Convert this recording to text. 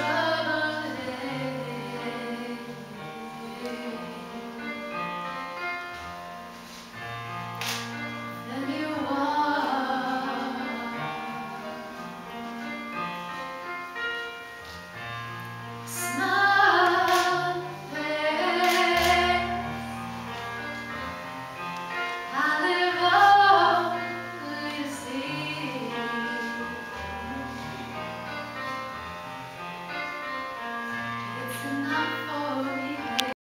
shine.